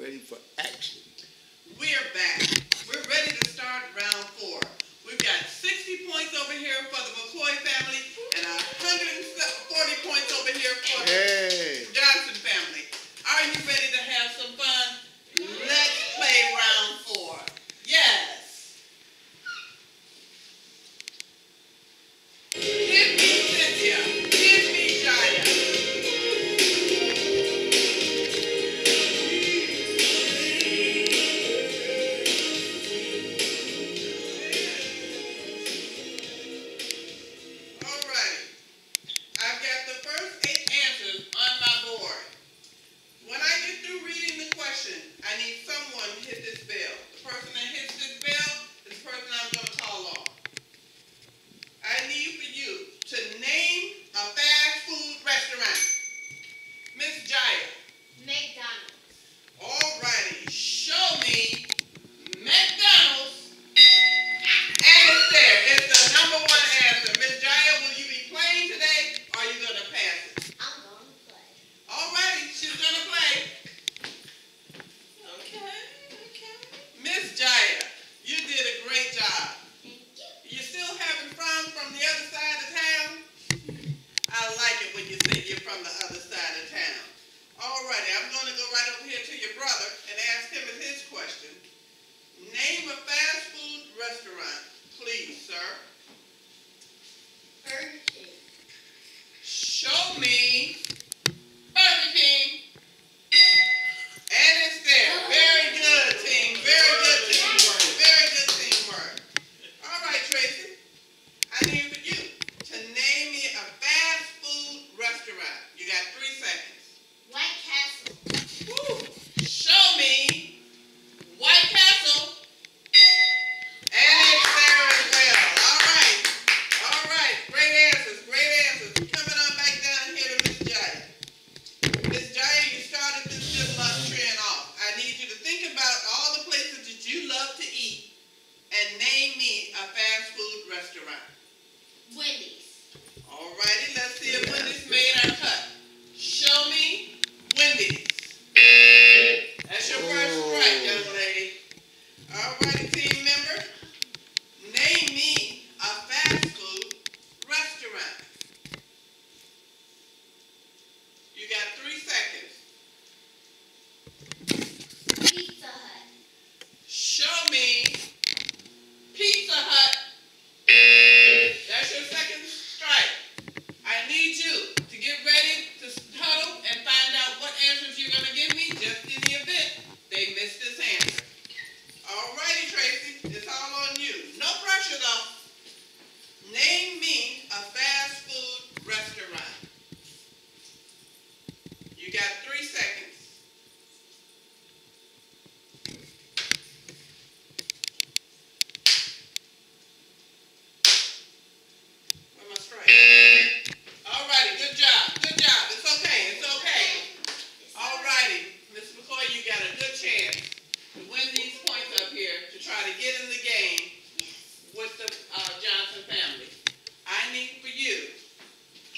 ready for action. We're back. We're ready to start round four. We've got 60 I'm going to go right over here to your brother and ask him his question. Name a fast food restaurant, please, sir. Come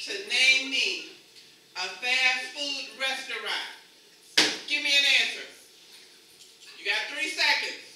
to name me a fast food restaurant? Give me an answer. You got three seconds.